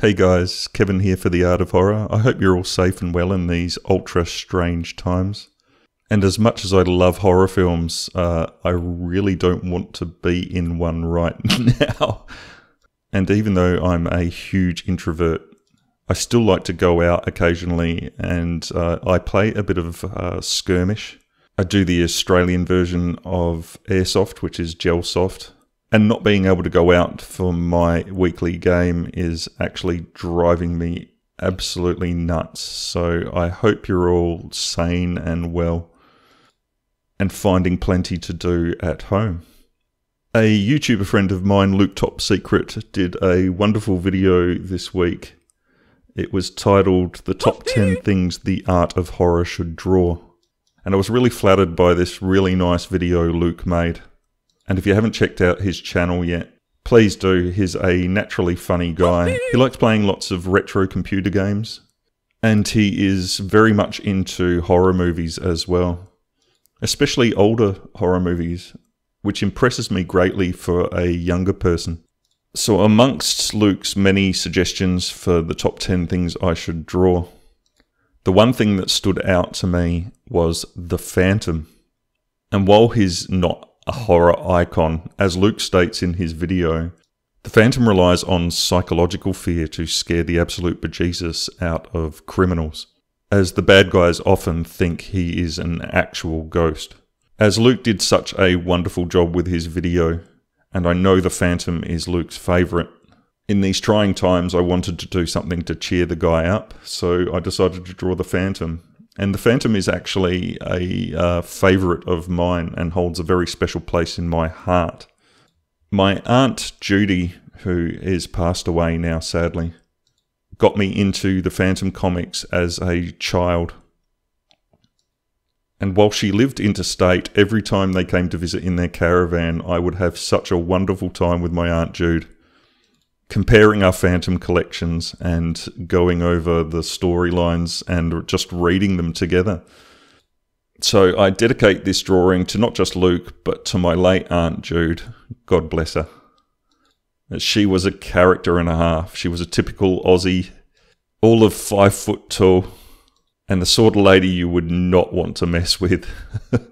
Hey guys, Kevin here for the Art of Horror. I hope you're all safe and well in these ultra strange times. And as much as I love horror films, uh, I really don't want to be in one right now. And even though I'm a huge introvert, I still like to go out occasionally and uh, I play a bit of uh, skirmish. I do the Australian version of Airsoft, which is Gelsoft and not being able to go out for my weekly game is actually driving me absolutely nuts. So I hope you're all sane and well and finding plenty to do at home. A YouTuber friend of mine, Luke Top Secret, did a wonderful video this week. It was titled The Top 10 Things the Art of Horror Should Draw. And I was really flattered by this really nice video Luke made. And if you haven't checked out his channel yet, please do. He's a naturally funny guy. He likes playing lots of retro computer games. And he is very much into horror movies as well, especially older horror movies, which impresses me greatly for a younger person. So, amongst Luke's many suggestions for the top 10 things I should draw, the one thing that stood out to me was The Phantom. And while he's not a horror icon. As Luke states in his video, the Phantom relies on psychological fear to scare the absolute bejesus out of criminals, as the bad guys often think he is an actual ghost. As Luke did such a wonderful job with his video, and I know the Phantom is Luke's favourite, in these trying times I wanted to do something to cheer the guy up, so I decided to draw the Phantom and the Phantom is actually a uh, favourite of mine and holds a very special place in my heart. My aunt Judy, who is passed away now sadly, got me into the Phantom comics as a child. And while she lived interstate, every time they came to visit in their caravan, I would have such a wonderful time with my Aunt Jude comparing our Phantom collections and going over the storylines and just reading them together. So I dedicate this drawing to not just Luke, but to my late Aunt Jude. God bless her. She was a character and a half. She was a typical Aussie, all of five foot tall, and the sort of lady you would not want to mess with.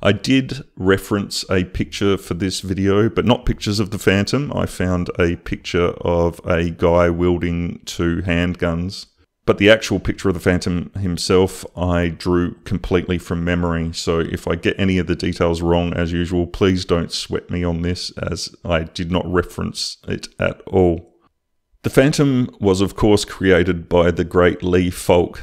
I did reference a picture for this video, but not pictures of the Phantom. I found a picture of a guy wielding two handguns. But the actual picture of the Phantom himself, I drew completely from memory. So if I get any of the details wrong, as usual, please don't sweat me on this, as I did not reference it at all. The Phantom was, of course, created by the great Lee Falk,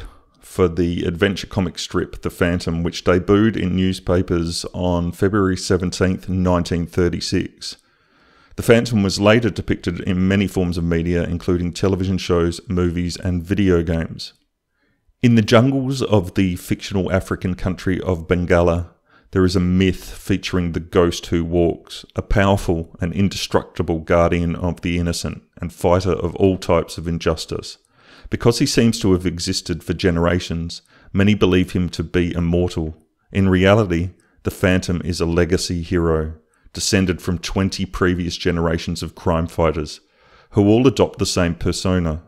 for the adventure comic strip The Phantom, which debuted in newspapers on February 17, 1936. The Phantom was later depicted in many forms of media, including television shows, movies, and video games. In the jungles of the fictional African country of Bangalla, there is a myth featuring the ghost who walks, a powerful and indestructible guardian of the innocent and fighter of all types of injustice. Because he seems to have existed for generations, many believe him to be immortal. In reality, the Phantom is a legacy hero, descended from 20 previous generations of crime fighters, who all adopt the same persona.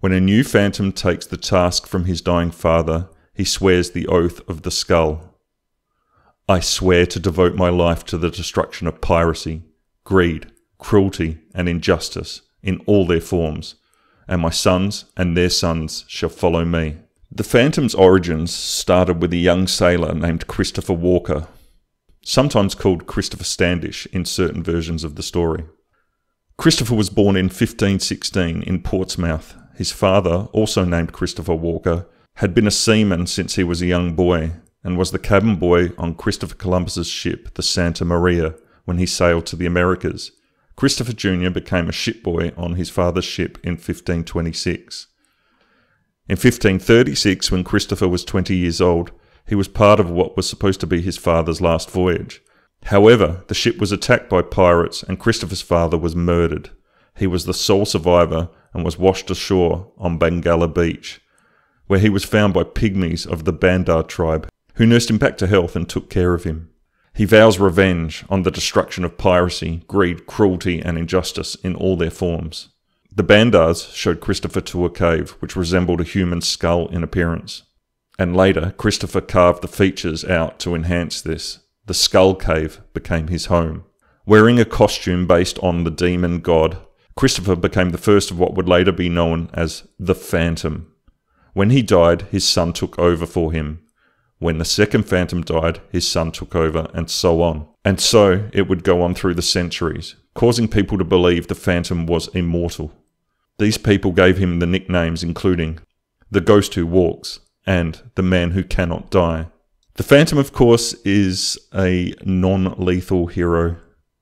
When a new Phantom takes the task from his dying father, he swears the oath of the skull. I swear to devote my life to the destruction of piracy, greed, cruelty, and injustice in all their forms and my sons and their sons shall follow me. The Phantom's origins started with a young sailor named Christopher Walker, sometimes called Christopher Standish in certain versions of the story. Christopher was born in 1516 in Portsmouth. His father, also named Christopher Walker, had been a seaman since he was a young boy and was the cabin boy on Christopher Columbus's ship, the Santa Maria, when he sailed to the Americas Christopher Jr. became a shipboy on his father's ship in 1526. In 1536, when Christopher was 20 years old, he was part of what was supposed to be his father's last voyage. However, the ship was attacked by pirates and Christopher's father was murdered. He was the sole survivor and was washed ashore on Bangalla Beach, where he was found by pygmies of the Bandar tribe, who nursed him back to health and took care of him. He vows revenge on the destruction of piracy, greed, cruelty, and injustice in all their forms. The Bandars showed Christopher to a cave which resembled a human skull in appearance. And later, Christopher carved the features out to enhance this. The skull cave became his home. Wearing a costume based on the demon god, Christopher became the first of what would later be known as the Phantom. When he died, his son took over for him. When the second Phantom died, his son took over, and so on. And so it would go on through the centuries, causing people to believe the Phantom was immortal. These people gave him the nicknames including the Ghost Who Walks and the Man Who Cannot Die. The Phantom, of course, is a non lethal hero,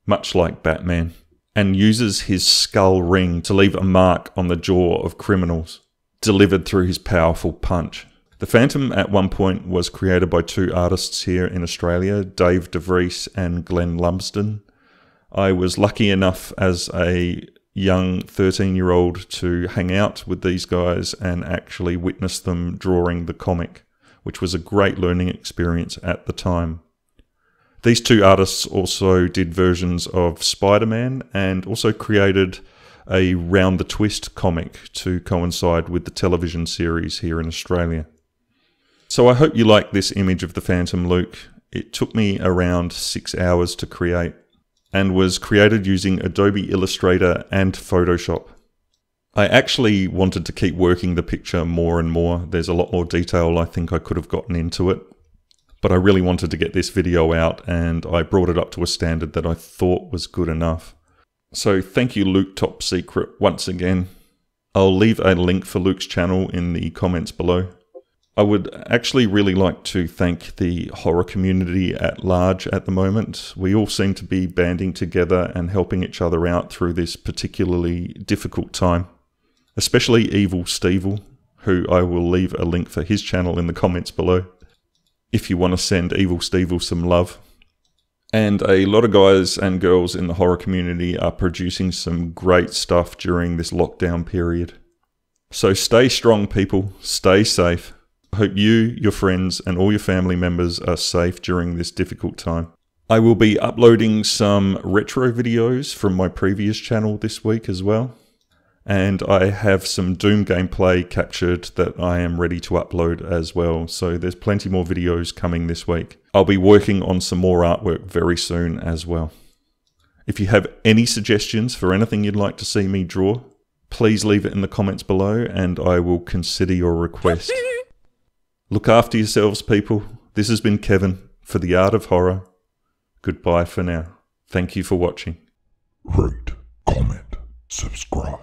much like Batman, and uses his skull ring to leave a mark on the jaw of criminals, delivered through his powerful punch. The Phantom at one point was created by two artists here in Australia, Dave DeVries and Glenn Lumsden. I was lucky enough as a young 13 year old to hang out with these guys and actually witness them drawing the comic, which was a great learning experience at the time. These two artists also did versions of Spider Man and also created a Round the Twist comic to coincide with the television series here in Australia. So I hope you like this image of the Phantom Luke. It took me around six hours to create and was created using Adobe Illustrator and Photoshop. I actually wanted to keep working the picture more and more. There's a lot more detail I think I could have gotten into it. But I really wanted to get this video out and I brought it up to a standard that I thought was good enough. So thank you Luke Top Secret once again. I'll leave a link for Luke's channel in the comments below. I would actually really like to thank the horror community at large at the moment. We all seem to be banding together and helping each other out through this particularly difficult time. Especially Evil Stevel, who I will leave a link for his channel in the comments below if you want to send Evil Stevel some love. And a lot of guys and girls in the horror community are producing some great stuff during this lockdown period. So stay strong, people. Stay safe. Hope you, your friends, and all your family members are safe during this difficult time. I will be uploading some retro videos from my previous channel this week as well. And I have some Doom gameplay captured that I am ready to upload as well. So there's plenty more videos coming this week. I'll be working on some more artwork very soon as well. If you have any suggestions for anything you'd like to see me draw, please leave it in the comments below and I will consider your request. Look after yourselves, people. This has been Kevin for The Art of Horror. Goodbye for now. Thank you for watching. Rate, comment, subscribe.